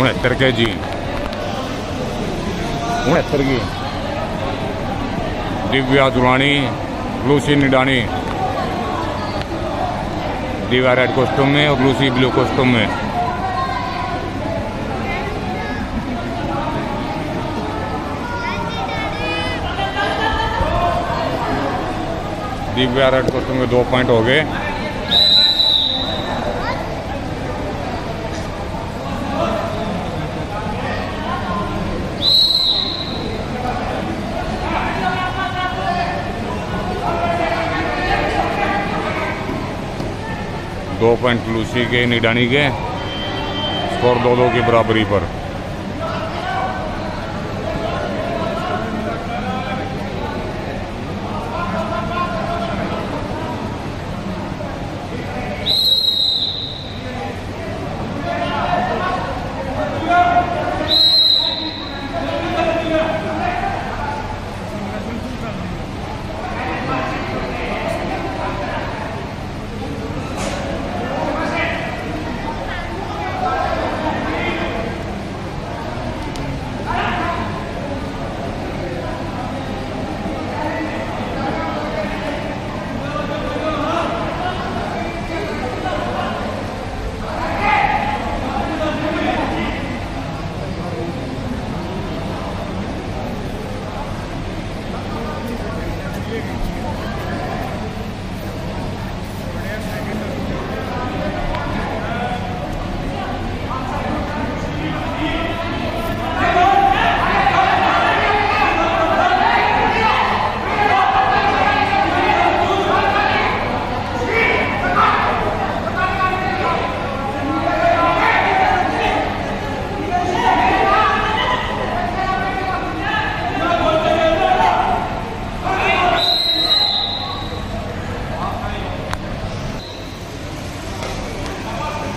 उनहत्तर के जी उनहत्तर की दिव्या दुरानी लूसी निडानी दिव्या रेड कॉस्ट्यूम में और लूसी ब्लू कॉस्ट्यूम में दिव्या रेड कॉस्ट्यूम के दो पॉइंट हो गए दो पॉइंट लूसी के निडानी के स्कोर दो दो की बराबरी पर।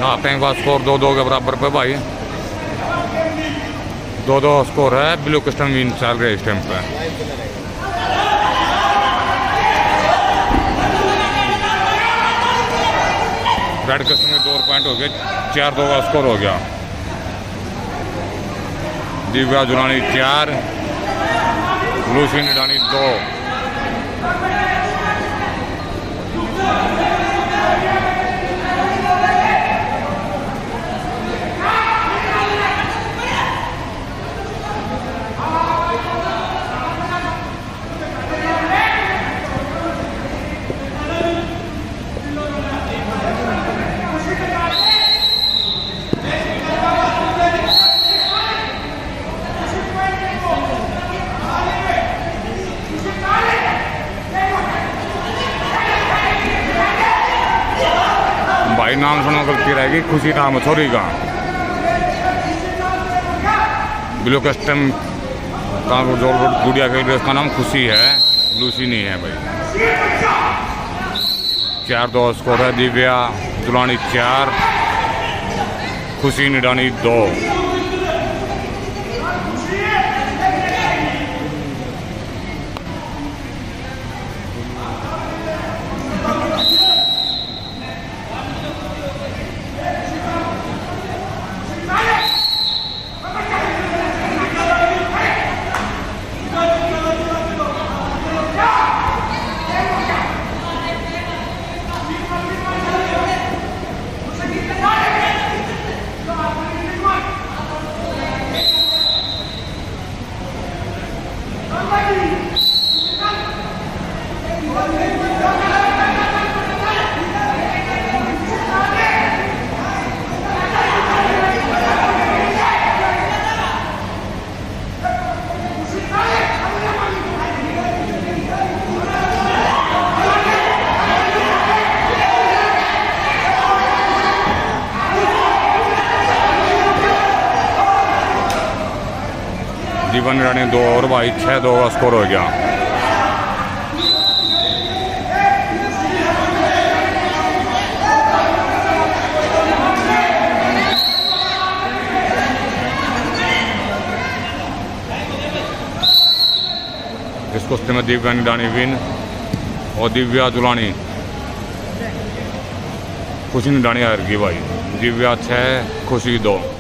आते हैं बाद स्कोर दो दो के बराबर पे भाई। दो दो स्कोर है ब्लू कस्टम विन चल रहे इस टाइम पे। रेड कस्टम में दो पॉइंट हो गए, चार, दो का स्कोर हो गया। दिव्या जुरानी चार लूसी निडानी दो। भाई, नाम सुनो गलती रहेगी, खुशी नाम छोरी का ब्लू कस्टम का जो गुड़िया खेल रही उसका नाम खुशी है, लूसी नहीं है भाई। चार दो स्कोर है, दिव्या, दुलानी चार, खुशी निडानी दो। One way. जीवन रानी दो और भाई छः दो का स्कोर हो गया। इस कुश्ती में दिव्या निडानी विन और दिव्या दुलानी। खुशी निडानी हार गई भाई। दिव्या छः खुशी दो।